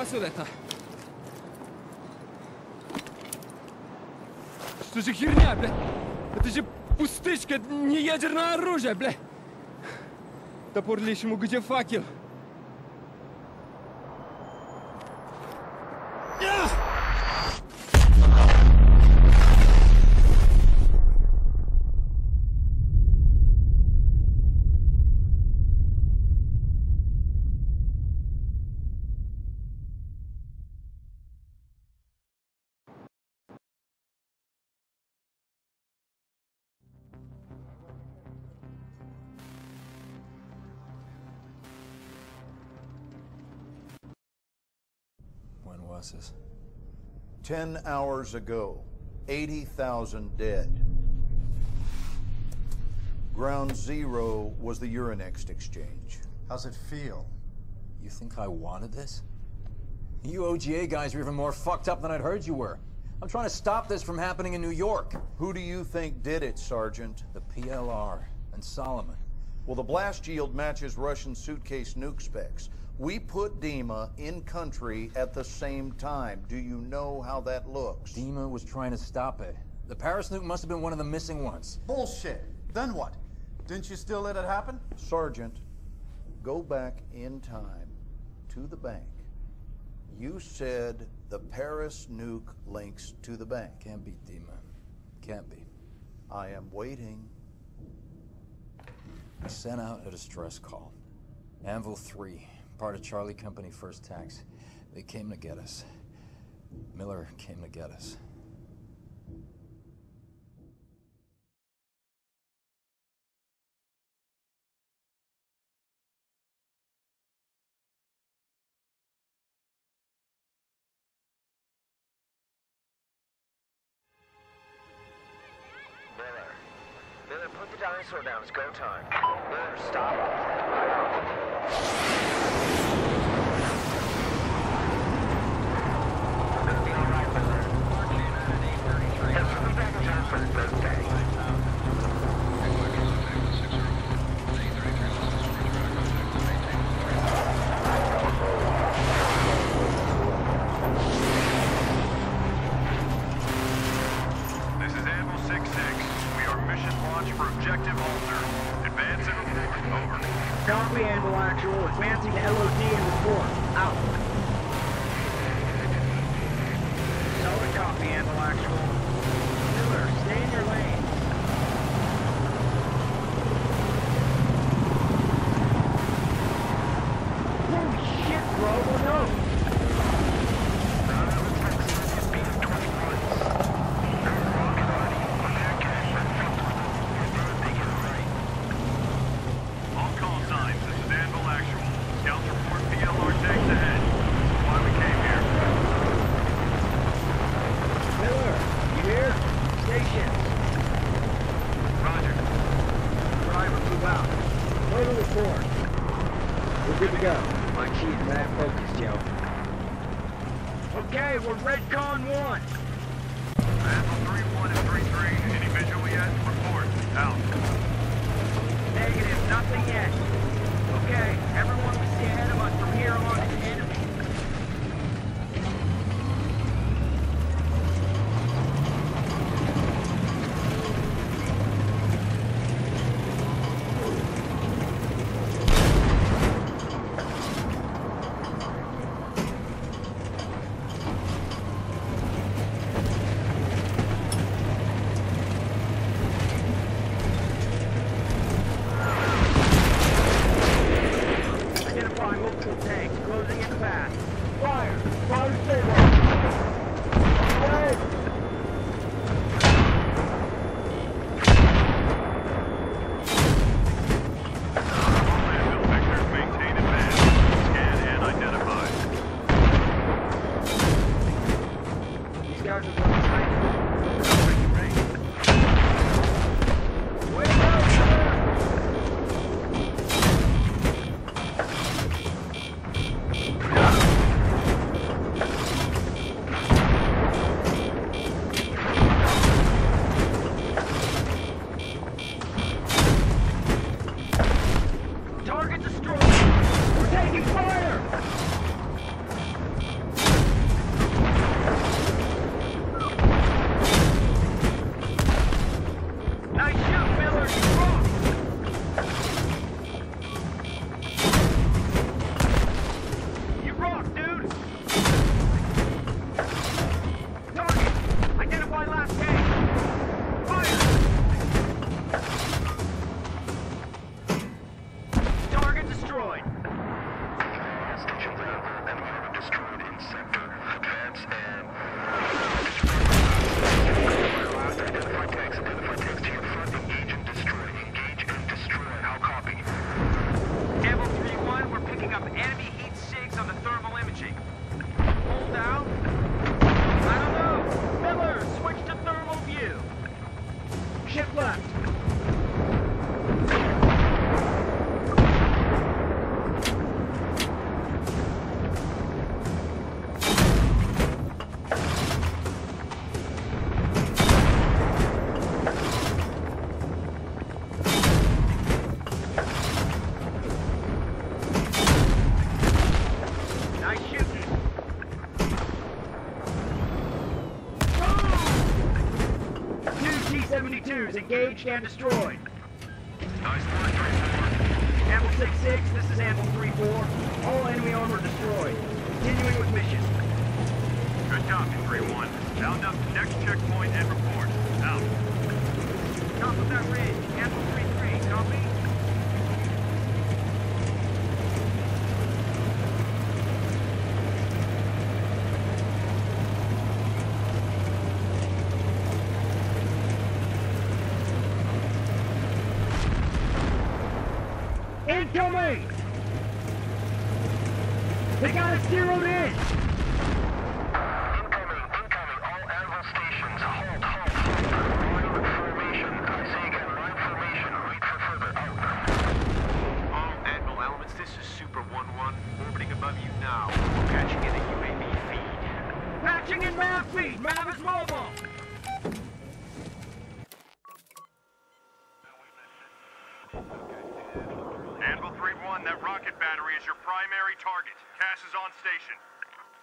это? Что же херня, бля? Это же пустышка, не ядерное оружие, бля! Топор лишь ему где факел? 10 hours ago, 80,000 dead. Ground zero was the Euronext exchange. How's it feel? You think I wanted this? You OGA guys are even more fucked up than I'd heard you were. I'm trying to stop this from happening in New York. Who do you think did it, Sergeant? The PLR and Solomon. Well, the blast yield matches Russian suitcase nuke specs. We put Dima in country at the same time. Do you know how that looks? Dima was trying to stop it. The Paris nuke must have been one of the missing ones. Bullshit. Then what? Didn't you still let it happen? Sergeant, go back in time to the bank. You said the Paris nuke links to the bank. Can't be Dima. Can't be. I am waiting. I sent out a distress call. Anvil 3, part of Charlie Company First Tax. They came to get us. Miller came to get us. Miller. Put the dinosaur down. It's go time. it worked. T-72s and destroyed. Nice work, 3-4. Anvil 6-6, this is Anvil 3-4. All enemy armor destroyed. Continuing with mission. Good copy, 3-1. Bound up to next checkpoint and report. Out. Top of that ridge, Anvil 3-3, copy? Incoming! They got us zeroed in! Incoming, incoming, all Anvil stations. Halt, halt, halt. Line formation. I say again, line formation. Wait for further. Out. All Admiral elements, this is Super 1-1, orbiting above you now. Patching in a UAV feed. Patching in nav feed! Mavis mobile! Anvil 3-1, that rocket battery is your primary target. CAS is on station.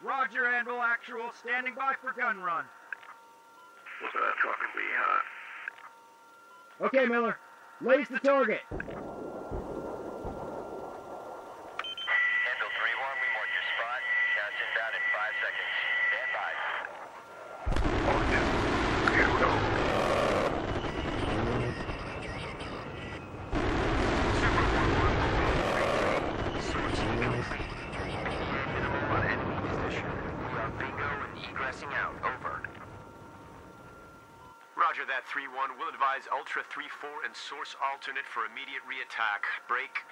Roger, Anvil Actual, standing by for gun run. What's that fucking be, huh? Okay, Miller. Lace the target. Anvil 3-1, we mark your spot. Counts inbound in five seconds. Stand by. Super 1-1, source complete. Minimal on enemy position. We are bingo and egressing out. Over. Roger 3-1. We'll advise Ultra 3-4 and source alternate for immediate re-attack. Break.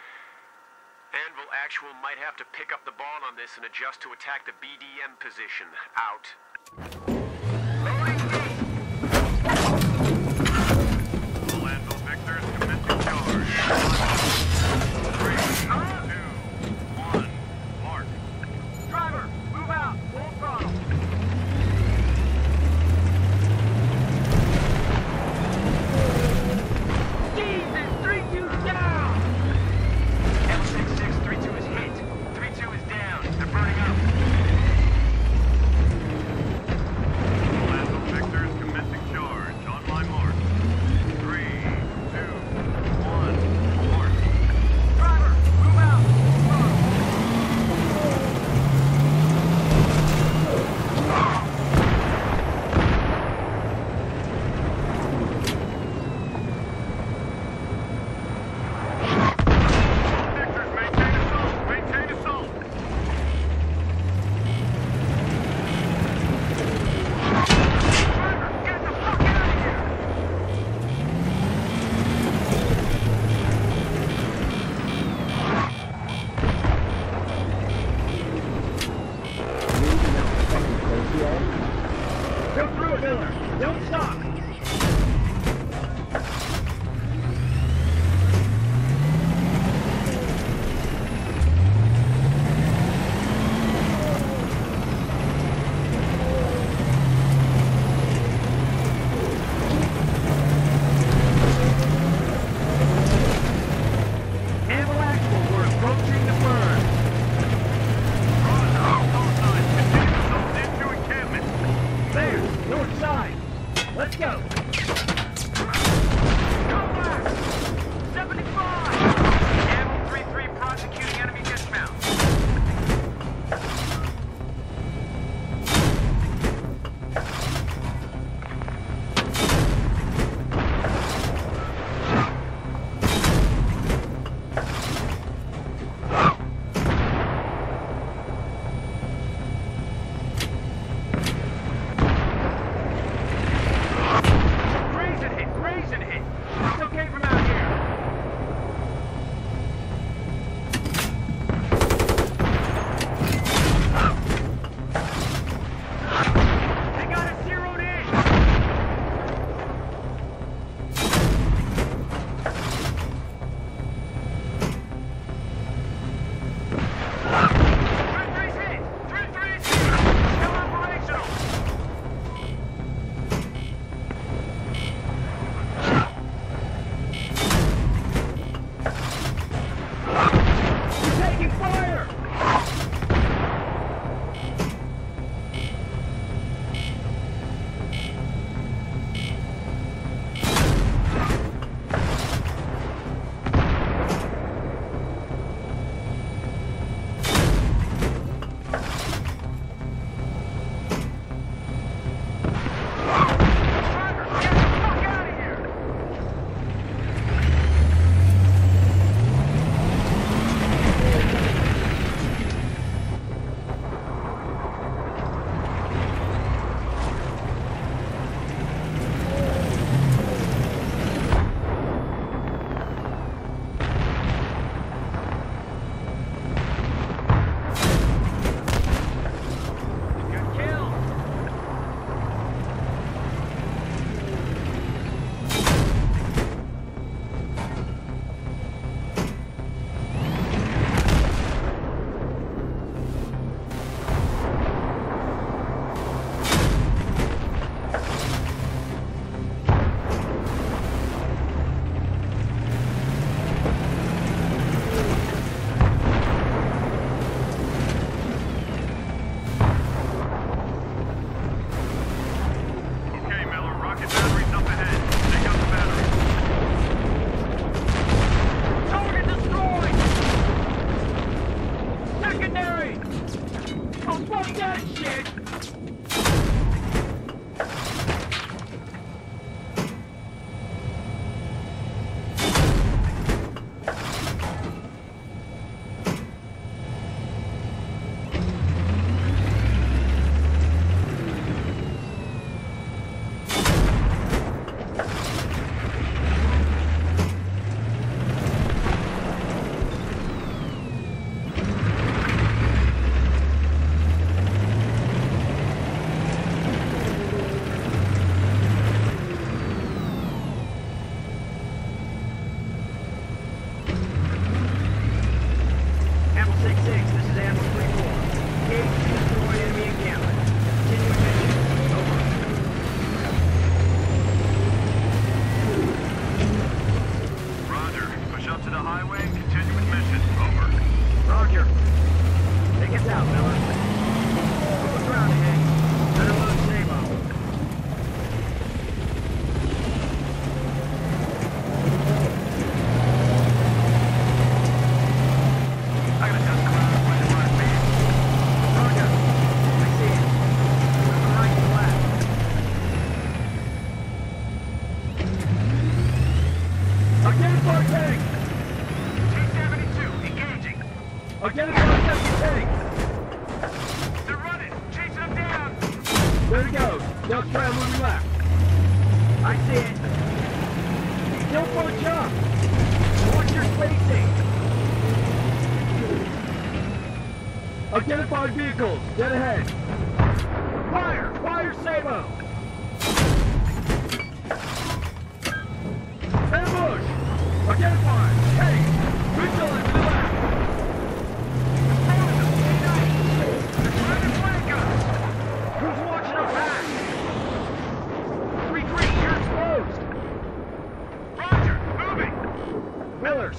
Anvil Actual might have to pick up the ball on this and adjust to attack the BDM position. Out. Thank you. Identify second tank! They're running! Chase them down! There it goes! Left trail moving left. I see it. Don't for a jump! Watch your spacing! Identify vehicles! Dead ahead! Fire! Fire sabot! Ambush! Identify! Hey! Vigilance!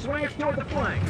his way toward the flank.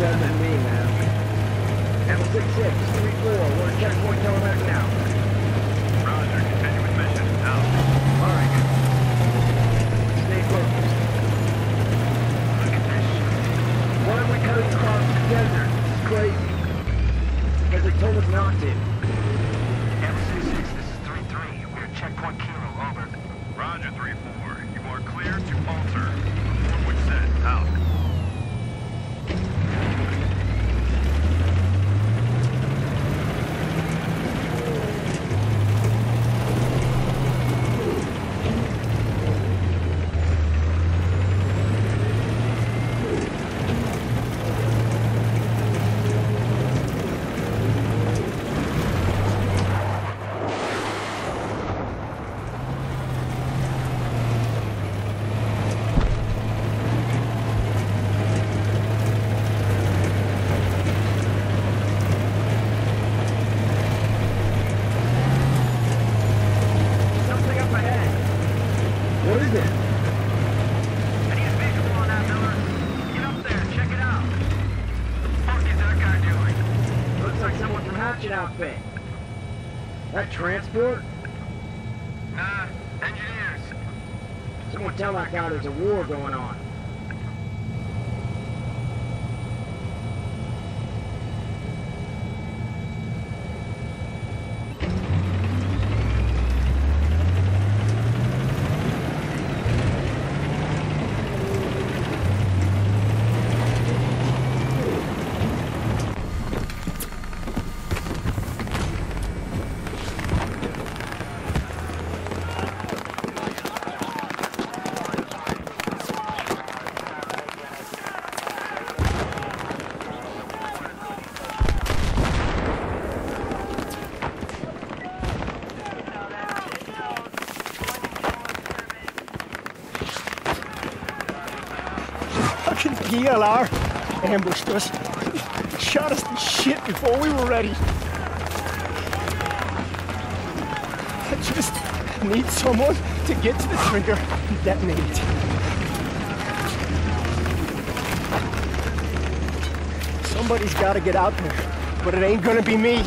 Done than me, man. Apple 6634, we're at checkpoint coming back now. Roger. Continue with mission. Out. Alright. Stay focused. Look at this Why are we cutting across the desert? It's crazy. Because they told us not to. Apple 66, this is 3-3. We're at checkpoint Kilo, over. Roger, 3-4. You are clear to alter. Forward set. Out. Something up ahead. What is it? I need a visual on that, Miller. Get up there, check it out. What the fuck is that guy doing? Looks like someone from Hatchet Outfit. That transport? Nah, engineers. Someone tell that guy there's a war going on. PLR ambushed us. Shot us to shit before we were ready. I just need someone to get to the trigger and detonate it. Somebody's gotta get out there, but it ain't gonna be me.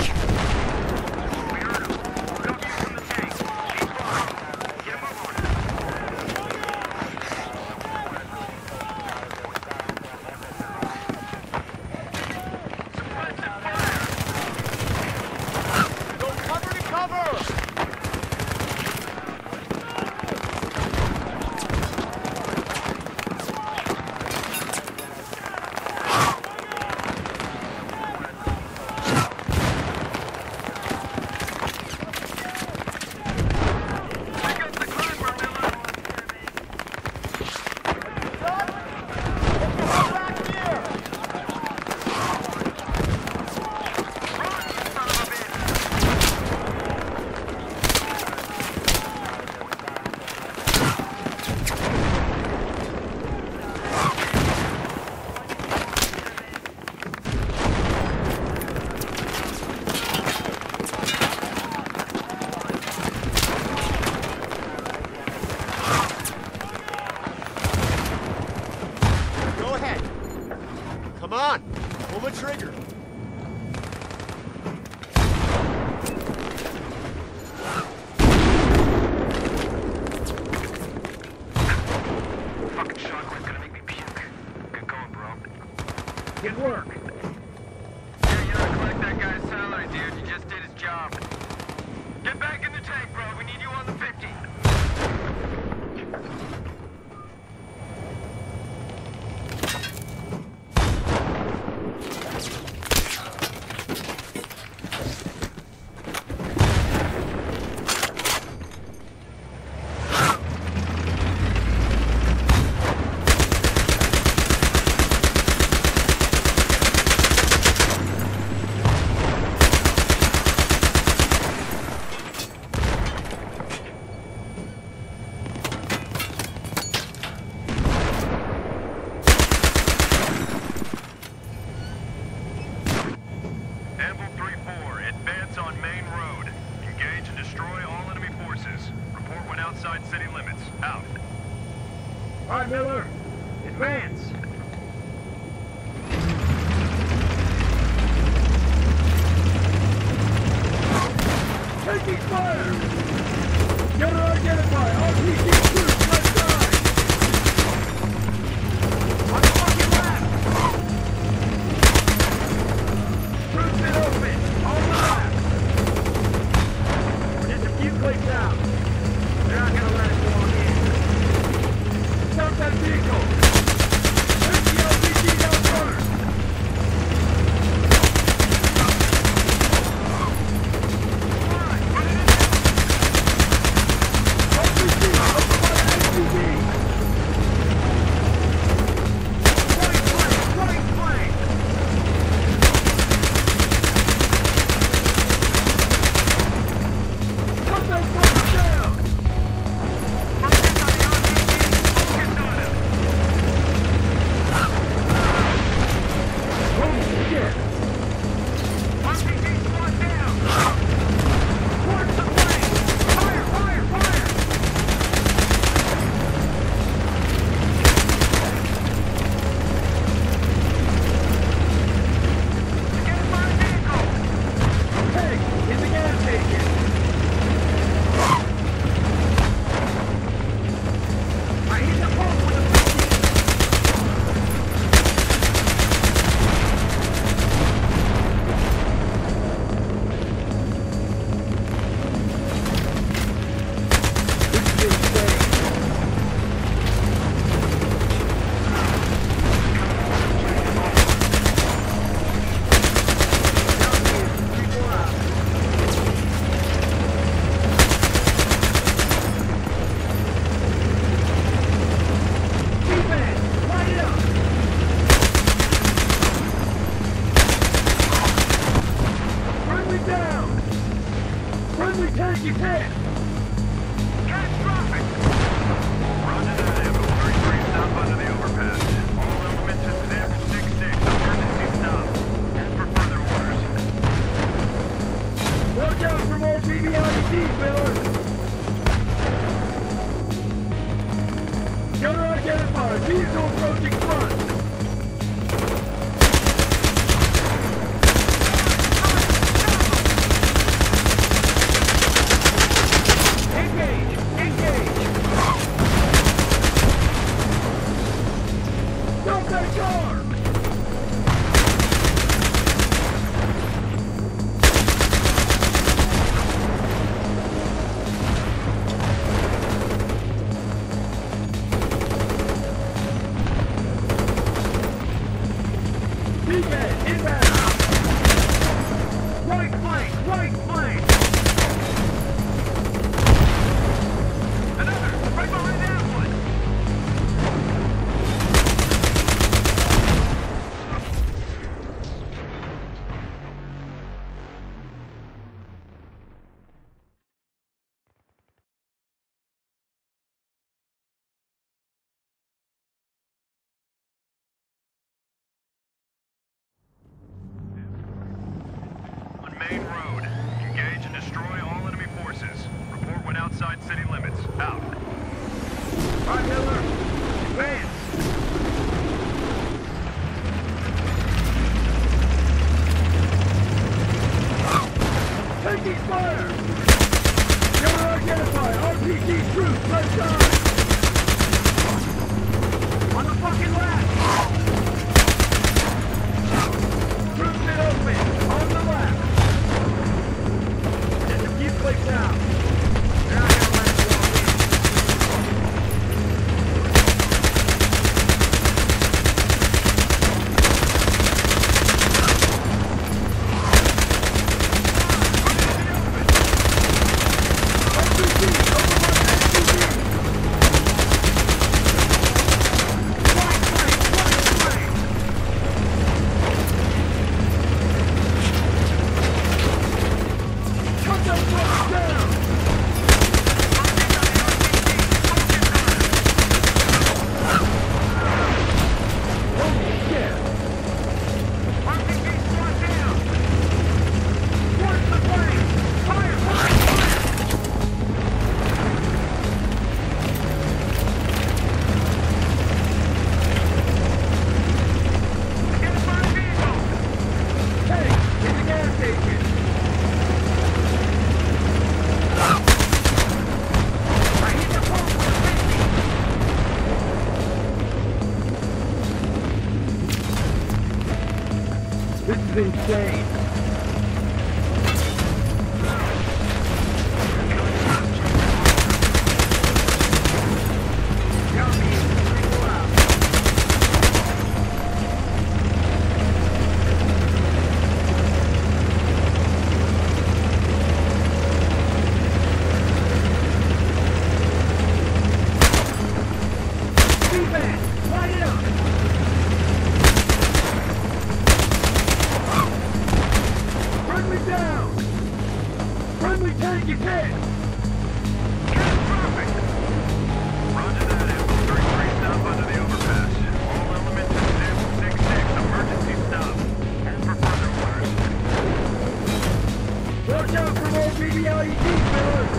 Watch out for more BBLED killers!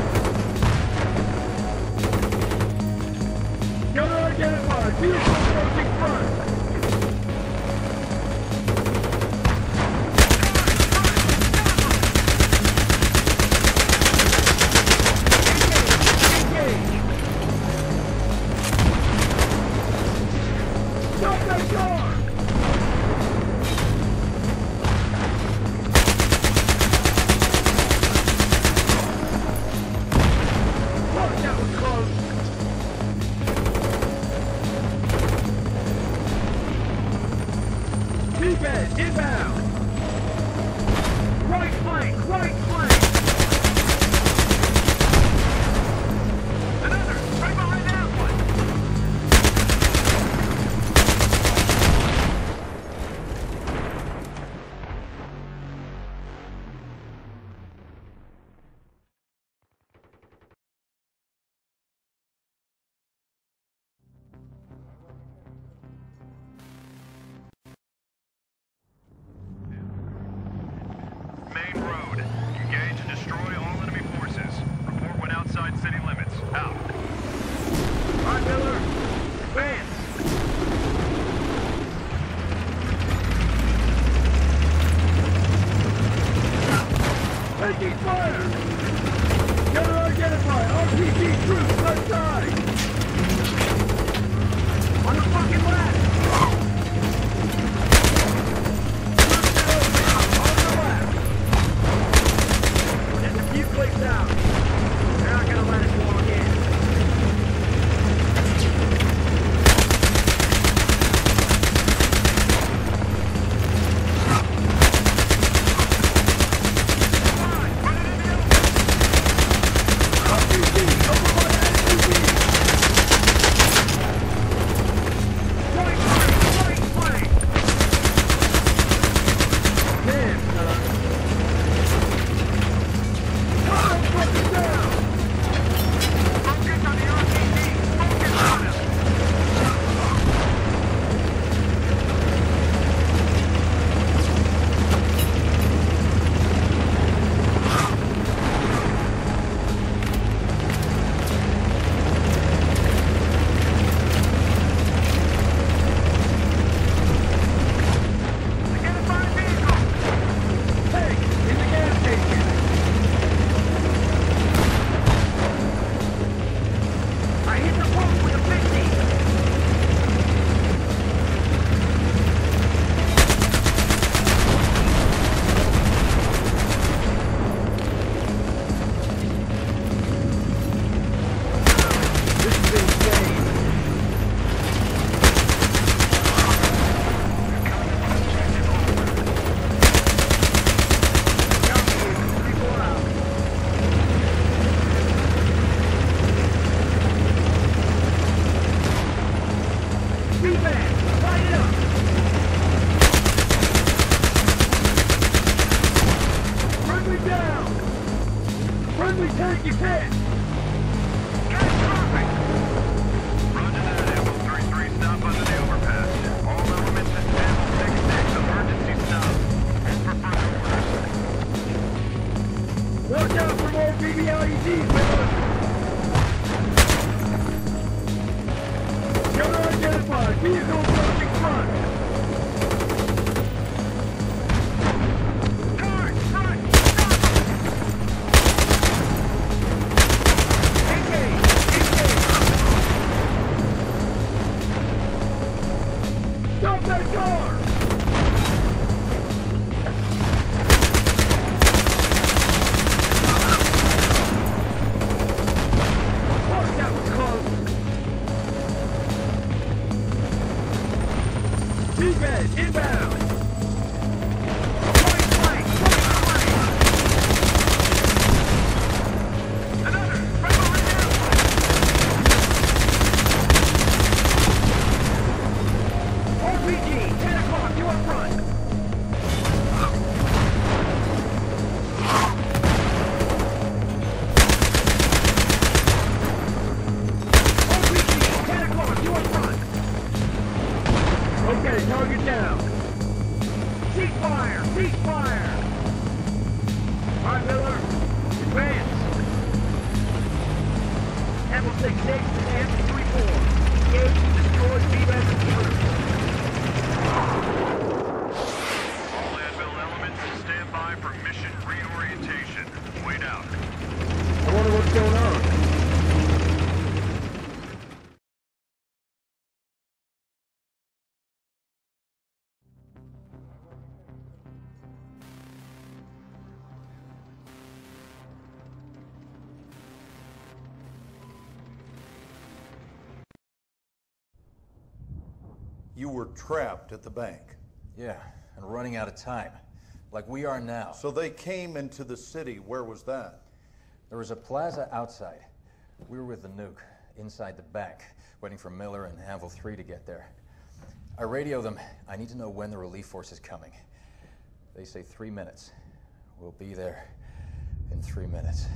Gunner identified! Vehicle approaching front! You were trapped at the bank. Yeah, and running out of time. Like we are now. So they came into the city. Where was that? There was a plaza outside. We were with the nuke, inside the bank, waiting for Miller and Anvil 3 to get there. I radio them. I need to know when the relief force is coming. They say three minutes. We'll be there in three minutes.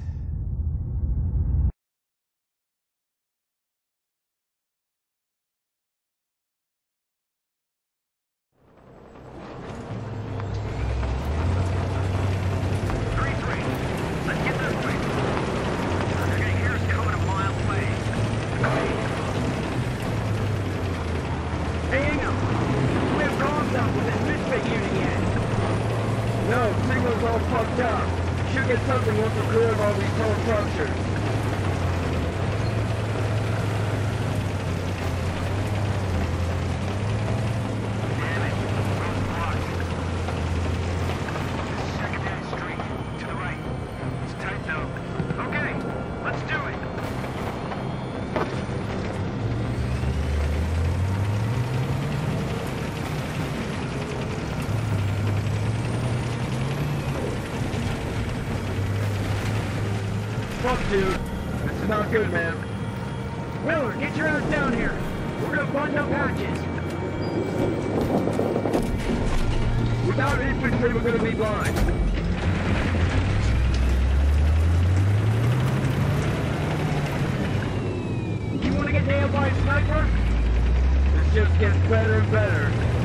Dude. This is not good, man. Miller, get your ass down here. We're gonna button up hatches. Without infantry, we're gonna be blind. You wanna get nailed by a sniper? This just gets better and better.